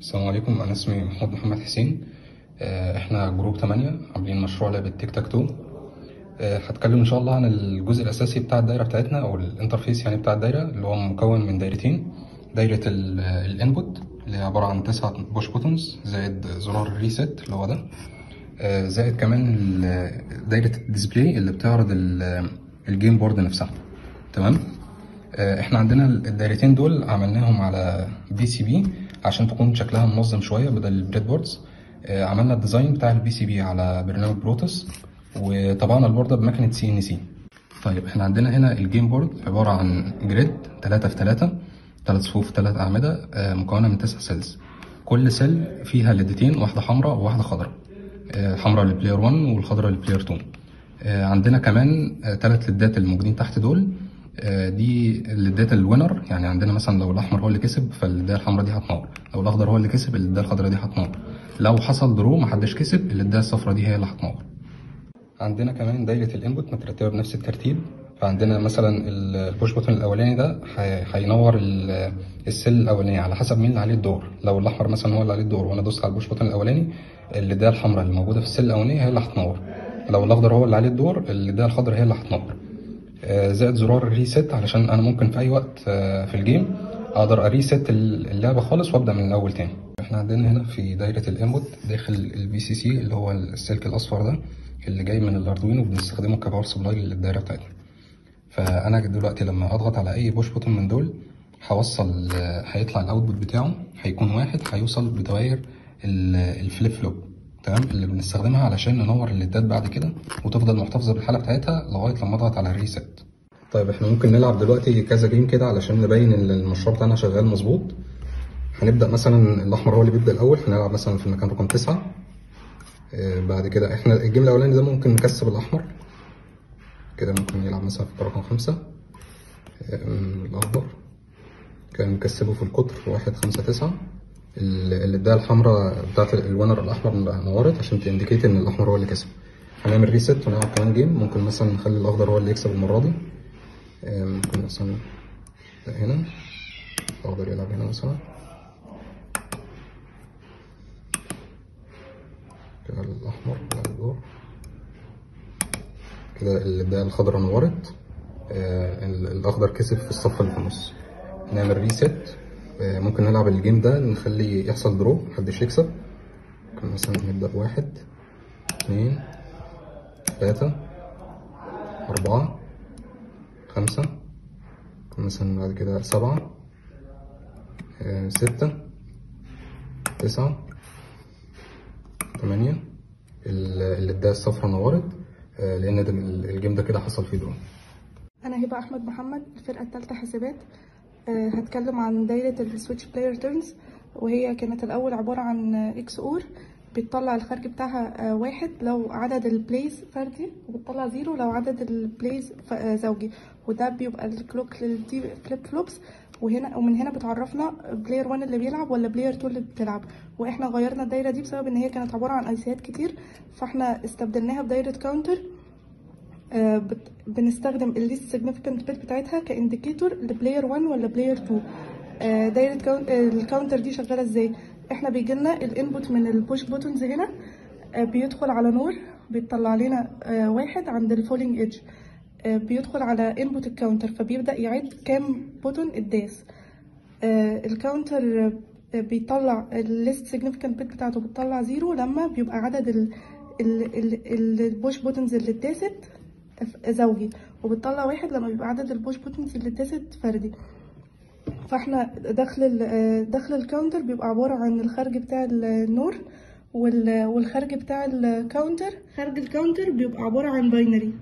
السلام عليكم. أنا اسمي محمود محمد حسين. آه، إحنا group 8 عاملين مشروع لعبة Tic Tac Toe. آه، هتكلم إن شاء الله عن الجزء الأساسي بتاع الدايرة بتاعتنا أو ال interface يعني بتاع الدايرة اللي هو مكون من دايرتين. دايرة ال input اللي هي عبارة عن تسعة push buttons زائد زرار ال reset اللي هو ده. آه، زائد كمان دايرة ال display اللي بتعرض ال- ال game board نفسها. تمام؟ إحنا عندنا الدايرتين دول عملناهم على PCB عشان تكون شكلها منظم شوية بدل ال breadboards آه، عملنا ال design بتاع ال PCB على برنامج Proteus وطبعنا ال board ه بمكنة CNC طيب إحنا عندنا هنا ال game board عبارة عن grid 3 في 3 ثلاث صفوف ثلاث أعمدة آه، مكونة من تسع cells كل cell فيها LED تين واحدة حمراء وواحدة خضراء. حمراء لل player 1 والخضراء لل player 2 آه، عندنا كمان ثلاث LED ات اللي موجودين تحت دول. دي ال LED ات ال winner يعني عندنا مثلا لو الأحمر هو اللي كسب فال LED ة الحمراء دي هتنور لو الأخضر هو اللي كسب ال LED ة الخضراء دي هتنور لو حصل draw محدش كسب ال LED ة الصفراء دي هي اللي هتنور عندنا كمان دايرة ال input مترتبة بنفس الترتيب. فعندنا مثلا ال- ال push button الأولاني ده هي- هينور ال- ال cell الأولاني على حسب مين اللي عليه الدور. لو الأحمر مثلا هو اللي عليه الدور وأنا دوست على ال push button الأولاني ال LED ة الحمراء اللي موجودة في ال cell الأولاني هي اللي هتنور لو الأخضر هو اللي عليه الدور ال LED ة الخضراء هي اللي هتنور آه، زائد زرار ال reset علشان أنا ممكن في أي وقت آه، في ال game أقدر ا reset اللعبة خالص وأبدأ من الأول تاني. إحنا عندنا هنا في دايرة ال input داخل ال VCC اللي هو السلك الأصفر ده اللي جاي من ال Arduino وبنستخدمه ك power supply للدايرة بتاعتنا. فأنا دلوقتي لما أضغط على أي push button من دول هوصل آه، هيطلع ال output بتاعه هيكون واحد هيوصل بدوائر ال- ال flip flop تمام اللي بنستخدمها علشان ننور ال LED ات بعد كده وتفضل محتفظة بالحالة بتاعتها لغاية لما اضغط على ال reset طيب إحنا ممكن نلعب دلوقتي كذا game كده علشان نبين ان المشروع بتاعنا شغال مظبوط. هنبدأ مثلا الأحمر هو اللي بيبدأ الأول هنلعب مثلا في المكان رقم تسعة. آه، بعد كده إحنا ال game الأولاني ده ممكن نكسب الأحمر. كده ممكن يلعب مثلا في رقم خمسة. آه، الأخضر. كان مكسبه في القطر واحد خمسة تسعة. ال- الـ LED الحمراء بتاعت ال winner الأحمر نورت عشان ت indicate إن الأحمر هو اللي كسب. هنعمل reset ونلعب كمان game ممكن مثلا نخلي الأخضر هو اللي يكسب المرة دي. ممكن مثلا هنا. الأخضر يلعب هنا مثلا. كده الأحمر يلعب الدور. كده ال LED اية الخضراء نورت آه، ال- الأخضر كسب في الصف اللي في النص. نعمل reset ممكن نلعب ال game ده نخلي يحصل draw محدش يكسب. ممكن مثلا نبدأ بواحد اتنين تلاتة أربعة خمسة مثلا بعد كده سبعة آه، ستة تسعة تمانية. ال- الليداية الصفرا نورت آه، لأن ال game ده كده حصل فيه draw أنا هبة أحمد محمد الفرقة الثالثه حاسبات. آه، هتكلم عن دايرة ال switch player turns وهي كانت الأول عبارة عن XOR بتطلع الخارج بتاعها آه، واحد لو عدد ال plays فردي وبتطلع zero لو عدد ال plays آه، زوجي. وده بيبقى ال clock لل D flip flops وهنا ومن هنا بتعرفنا player 1 اللي بيلعب ولا player 2 اللي بتلعب. وإحنا غيرنا الدايرة دي بسبب إن هي كانت عبارة عن IC ات كتير فإحنا استبدلناها بدايرة counter آه، بنستخدم ال least significant bit بتاعتها ك indicator ل player 1 ولا player 2 آه، دايره كاون- آه، ال counter دي شغالة إزاي؟ إحنا بيجي لنا ال input من ال push buttons هنا آه، بيدخل على NOR بيطلع لنا آه، واحد عند ال falling edge بيدخل على input ال counter فبيبدأ يعد كام button اتداس آه، ال counter آه، بيطلع ال least significant bit بتاعته بتطلع zero لما بيبقى عدد ال ال- ال- ال push buttons اللي اتداست زوجي. وبتطلع واحد لما بيبقى عدد ال push buttons اللي اتداست فردي. فاحنا داخل ال- داخل ال counter بيبقى عبارة عن الخارج بتاع ال NOR وال- والخارج بتاع ال counter. خارج ال counter بيبقى عبارة عن binary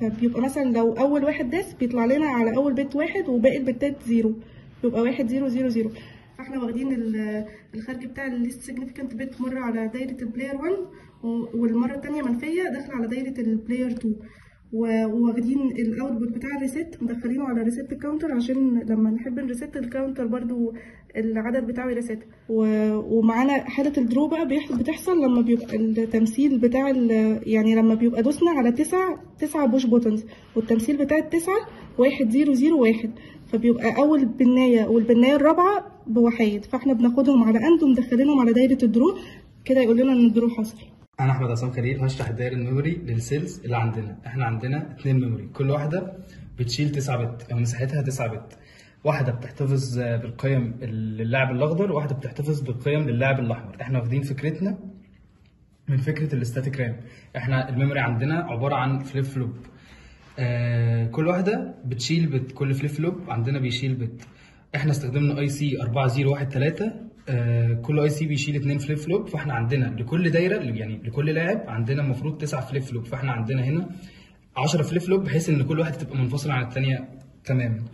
فبيبقى مثلا لو أول واحد داس بيطلع لنا على أول bit واحد وباقي ال bit ات zero بيبقى واحد zero zero zero فاحنا واخدين ال- الخارج بتاع ال least significant bit مرة على دايرة ال player 1 و- والمرة التانية منفية داخلة على دايرة ال player 2 و- وواخدين ال output بتاع ال reset مدخلينه على reset ال counter عشان لما نحب ن reset ال counter برضو العدد بتاعه ي reset. ومعانا حالة ال draw بقى بتحصل لما بيبقى التمثيل بتاع يعني لما بيبقى دوسنا على تسع تسعة push buttons والتمثيل بتاع التسعة واحد zero zero واحد. فبيبقى أول بنايه والبناية الرابعة بوحايد فإحنا بناخدهم على AND ومدخلينهم على دايرة ال draw كده يقول لنا إن ال draw حصل. أنا أحمد عصام خليل هشرح الدايره ال memory لل cells اللي عندنا. إحنا عندنا اتنين memory. كل واحدة بتشيل 9 bit أو مساحتها 9 bit. واحدة بتحتفظ بالقيم للاعب الأخضر وواحده بتحتفظ بالقيم للاعب الأحمر. إحنا واخدين فكرتنا من فكرة ال static RAM. إحنا ال memory عندنا عبارة عن flip flop آه كل واحدة بتشيل bit كل flip flop عندنا بيشيل bit. إحنا استخدمنا IC 4013 آه كل IC بيشيل 2 flip flop فاحنا عندنا لكل دايرة يعني لكل لاعب عندنا المفروض 9 flip flop فاحنا عندنا هنا 10 flip flop بحيث إن كل واحدة تبقى منفصله عن الثانية تماما.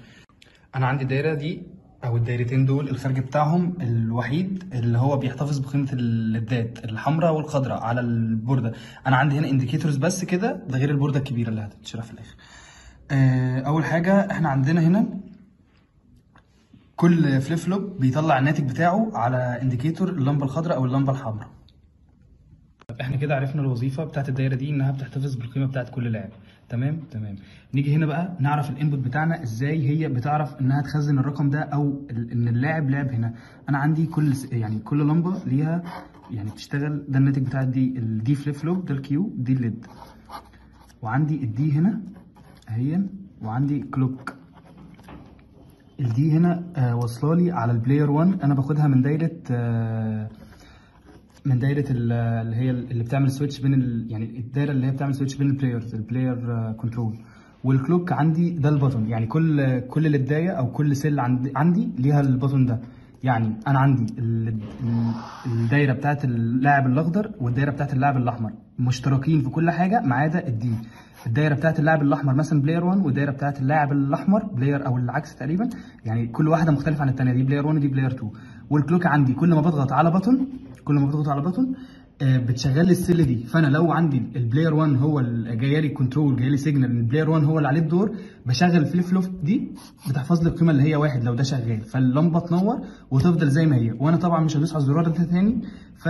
أنا عندي الدايرة دي أو الدايرتين دول الخارج بتاعهم الوحيد اللي هو بيحتفظ بقيمة الليدات الحمراء والخضراء على البوردة. أنا عندي هنا indicators بس كده ده غير البوردة الكبيرة اللي هتتشرح في الآخر. آه أول حاجة إحنا عندنا هنا كل flip flop بيطلع الناتج بتاعه على indicator اللمبة الخضراء أو اللمبة الحمراء. إحنا كده عرفنا الوظيفة بتاعت الدايرة دي إنها بتحتفظ بالقيمة بتاعت كل لاعب. تمام؟ تمام. نيجي هنا بقى نعرف ال input بتاعنا إزاي هي بتعرف إنها تخزن الرقم ده أو إن اللاعب لعب هنا. أنا عندي كل يعني كل لمبة ليها يعني بتشتغل ده الناتج بتاع دي الدي فليب فلوب ده الكيو دي الليد وعندي الدي هنا اهي وعندي clock ال D هنا آه واصله لي على ال player 1 أنا باخدها من دايرة آه من دايرة اللي هي اللي بتعمل switch بين ال... يعني الدايرة اللي هي بتعمل switch بين ال players ال player control وال clock عندي ده ال button. يعني كل كل للدايه أو كل cell عندي عندي ليها ال button ده. يعني أنا عندي الدايرة بتاعت اللاعب الأخضر والدايرة بتاعت اللاعب الأحمر مشتركين في كل حاجة ما عدا ال D. الدايرة بتاعت اللاعب الأحمر مثلا player 1 والدايرة بتاعت اللاعب الأحمر player أو العكس تقريبا. يعني كل واحدة مختلفة عن الثانية دي player 1 ودي player 2 وال clock عندي كل ما بضغط على button كل ما بضغط على button بتشغل لي ال cell دي. فأنا لو عندي ال player 1 هو جاي لي control جاي لي signal ال player 1 هو اللي عليه الدور بشغل ال flip flop دي بتحفظ لي القيمة اللي هي واحد لو ده شغال. فاللمبة تنور وتفضل زي ما هي. وأنا طبعا مش هدوس على الزرار ده تاني ف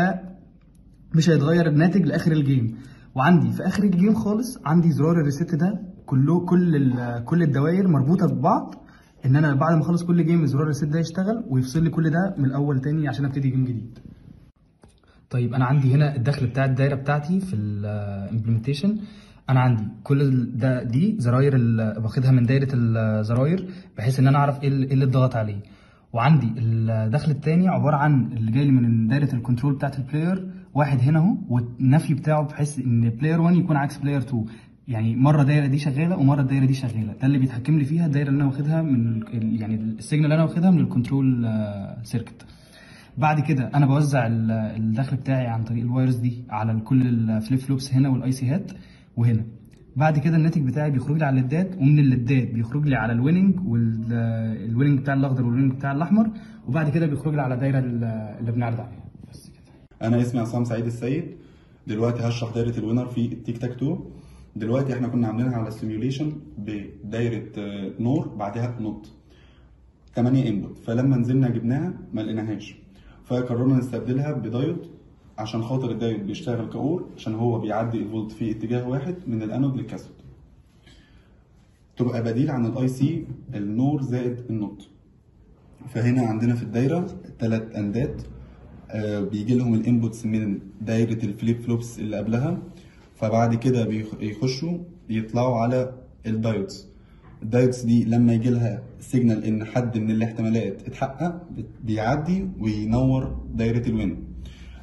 مش هيتغير الناتج لآخر ال game وعندي في آخر ال game خالص عندي زرار ال reset ده كله كل كل الدوائر مربوطة ببعض إن أنا بعد ما أخلص كل game زرار ال reset ده يشتغل ويفصل لي كل ده من الأول تاني عشان أبتدي game جديد. طيب أنا عندي هنا الدخل بتاع الدايرة بتاعتي في ال implementation أنا عندي كل ده دي زراير واخدها من دايرة الزراير بحيث إن أنا أعرف إيه اللي اتضغط عليه. وعندي الدخل الثاني عبارة عن اللي جاي لي من دايرة ال control بتاعت ال player واحد هنا اهو والنفي بتاعه بحيث إن player 1 يكون عكس player 2 يعني مرة الدايرة دي شغالة ومرة الدايرة دي شغالة. ده اللي بيتحكم لي فيها الدايرة اللي أنا واخدها من يعني ال signal اللي أنا واخدها من ال control circuit بعد كده أنا بوزع الدخل بتاعي عن طريق ال wires دي على كل ال flip flops هنا وال IC هات وهنا. بعد كده الناتج بتاعي بيخرج لي على الليدات ومن الليدات بيخرج لي على ال winning وال winning بتاع الأخضر وال winning بتاع الأحمر وبعد كده بيخرج لي على الدايره اللي بنعرض عليها أنا اسمي عصام سعيد السيد. دلوقتي هشرح دايرة ال winner في ال tic tac toe. دلوقتي إحنا كنا عاملينها على ال simulation بدايرة NOR بعدها NOT. 8 input فلما نزلنا جبناها ما لقيناهاش. فقررنا نستبدلها بدايود عشان خاطر الدايود بيشتغل ك OR عشان هو بيعدي الفولت في اتجاه واحد من ال anode لل cathode تبقى بديل عن ال IC ال NOR زائد ال NOT. فهنا عندنا في الدايرة ثلاث أندات. آه بيجي لهم ال inputs من دايره ال flip flops اللي قبلها فبعد كده بيخشوا يطلعوا على ال diodes ال diodes دي لما يجي لها signal إن حد من الاحتمالات اتحقق بيعدي وينور دايره ال win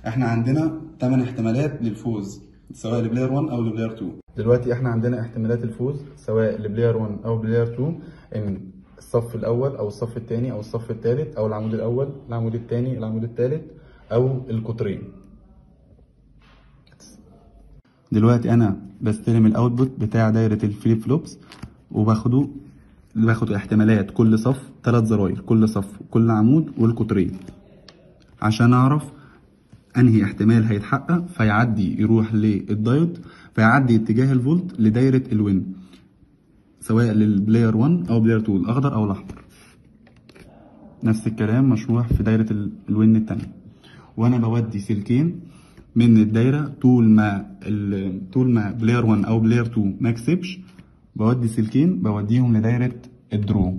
إحنا عندنا 8 احتمالات للفوز سواء ل player 1 أو ل player 2 دلوقتي إحنا عندنا احتمالات الفوز سواء ل player 1 أو player 2 إن الصف الأول أو الصف الثاني أو الصف الثالث أو العمود الأول العمود الثاني العمود الثالث أو القطرين. دلوقتي أنا بستلم ال output بتاع دايرة ال flip flops وباخده باخد احتمالات. كل صف ثلاث زراير. كل صف كل عمود والقطرين. عشان أعرف أنهي احتمال هيتحقق فيعدي يروح للدايود فيعدي اتجاه الفولت لدايرة ال win سواء لل player 1 أو player 2 الأخضر أو الأحمر. نفس الكلام مشروح في دايرة ال win التانية. وأنا بودي سلكين من الدايرة طول ما طول ما player 1 أو player 2 ما كسبش بودي سلكين بوديهم لدايرة ال draw.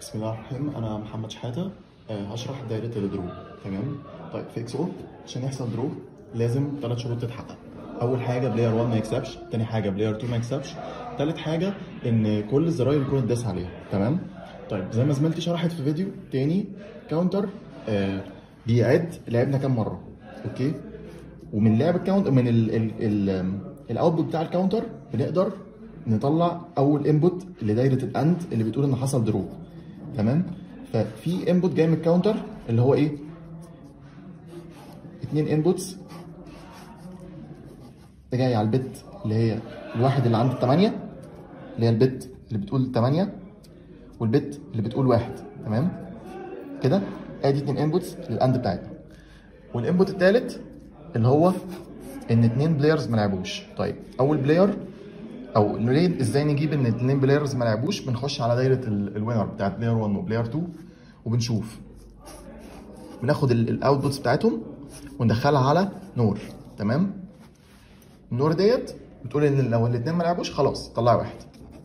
بسم الله الرحمن الرحيم. أنا محمد شحاتة آه، هشرح دايرة ال draw. تمام؟ طيب في XO عشان يحصل draw لازم ثلاث شروط تتحقق. أول حاجة player 1 ما يكسبش تاني حاجة player 2 ما يكسبش. تالت حاجة إن كل الزراير يكون اتداس عليها. تمام؟ طيب زي ما زميلتي شرحت في فيديو تاني counter آه بيعد لعبنا كام مرة أوكي؟ ومن لعب ال count من ال ال ال ال output بتاع ال counter بنقدر نطلع أول input لدايرة ال AND اللي بتقول إن حصل draw تمام؟ ففي input جاي من ال counter اللي هو إيه؟ اتنين inputs ده جاي على ال bit اللي هي الواحد اللي عند التمانية اللي هي ال bit اللي بتقول تمانية. وال bit اللي بتقول واحد تمام؟ كده؟ ادي اتنين inputs لل AND بتاعتنا. وال input التالت اللي هو إن اتنين players ما لعبوش. طيب أول player أو ليه إزاي نجيب إن اتنين players ما لعبوش؟ بنخش على دايرة ال- winner بتاعت player 1 و player 2 وبنشوف. بناخد ال outputs بتاعتهم وندخلها على NOR تمام؟ ال NOR ديت بتقول إن لو الاثنين ما لعبوش خلاص طلع واحد.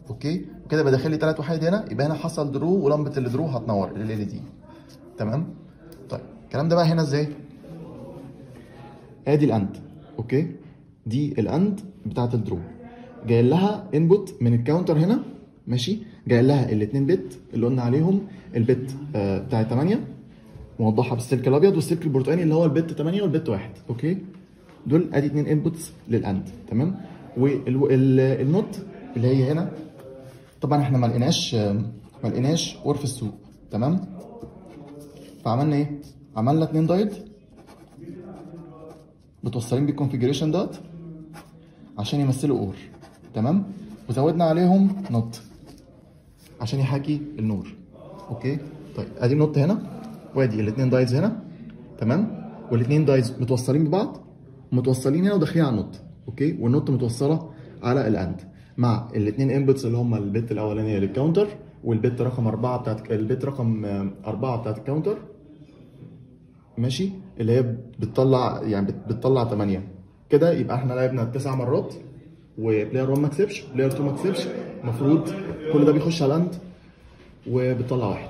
أوكي؟ وكده يبقى داخل لي ثلاث وحيد هنا يبقى هنا حصل draw ولمبة ال draw هتنور ال LED. تمام؟ طيب الكلام ده بقى هنا إزاي؟ آدي ال AND أوكي؟ دي ال AND بتاعت ال draw. جاي لها input من ال counter هنا ماشي؟ جاي لها الاثنين bit اللي قلنا عليهم ال bit آه بتاع 8 موضحها بالسلك الأبيض والسلك البرتقاني اللي هو ال bit 8 وال bit 1 أوكي؟ دول آدي اتنين inputs لل AND تمام؟ وال NOT اللي هي هنا طبعا إحنا ما لقيناش ما لقيناش OR في السوق تمام؟ فعملنا إيه؟ عملنا اتنين دايت متوصلين بال configuration دوت عشان يمثلوا OR تمام؟ وزودنا عليهم NOT عشان يحاكي ال NOR أوكي؟ طيب ادي ال NOT هنا وادي الاثنين diodes هنا تمام؟ والاثنين diodes متوصلين ببعض متوصلين هنا وداخلين على ال NOT أوكي؟ وال NOT متوصلة على ال AND. مع الاثنين inputs اللي هم ال bit الاولانيه لل counter وال bit رقم أربعة بتاعت ال bit رقم آه، أربعة بتاعت ال counter ماشي؟ اللي هي بتطلع يعني bit- بتطلع 8 كده يبقى إحنا لعبنا تسع مرات و player 1 ما كسبش player 2 ما كسبش. المفروض كل ده بيخش على ال AND وبتطلع واحد.